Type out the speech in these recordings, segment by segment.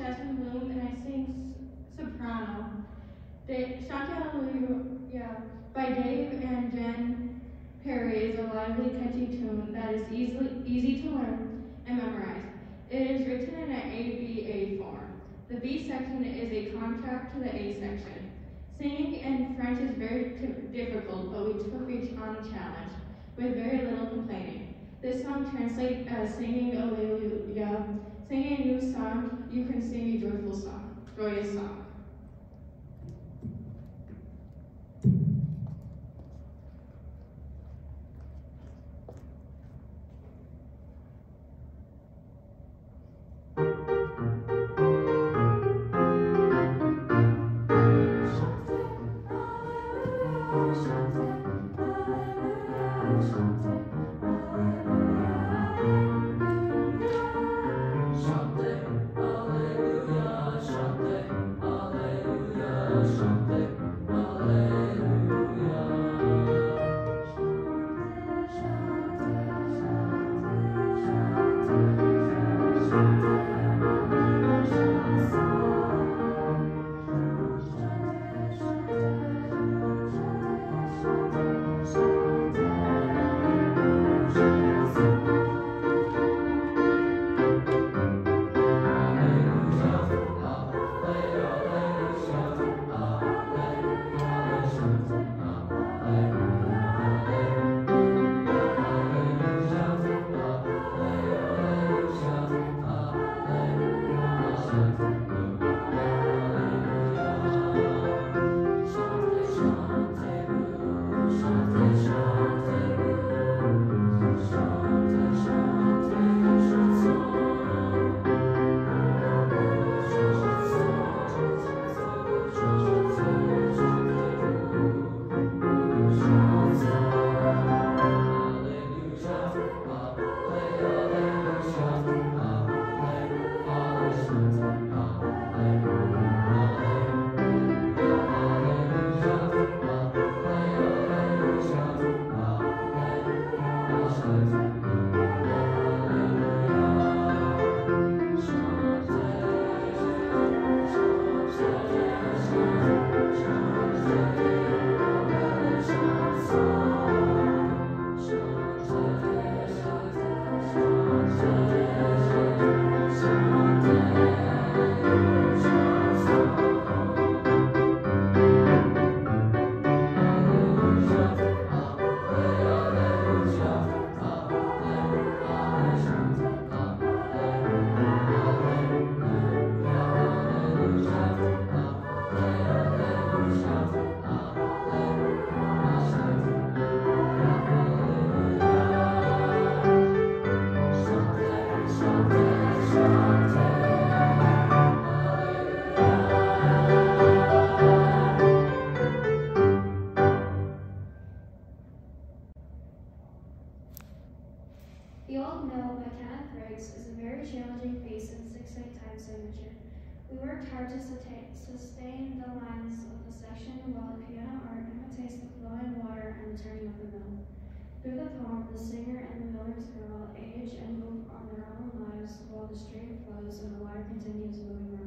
Jasmine Bloom, and I sing soprano. De- Chante Hallelujah by Dave and Jean Perry is a lively, catchy tune that is easily, easy to learn and memorize. It is written in an ABA form. The B section is a contract to the A section. Singing in French is very difficult, but we took each on a challenge with very little complaining. This song translates as singing Alleluia. Singing a new song, you can sing a joyful song, joyous song. signature. We worked hard to sustain the lines of the session while the piano art imitates the flowing water and the turning of the mill. Through the poem, the singer and the miller's girl age and move on their own lives while the stream flows and the water continues moving around.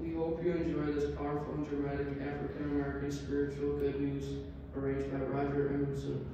We hope you enjoy this powerful and dramatic African American spiritual good news arranged by Roger Emerson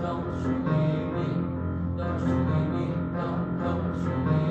Don't you leave me, don't you leave me, don't, don't you leave me.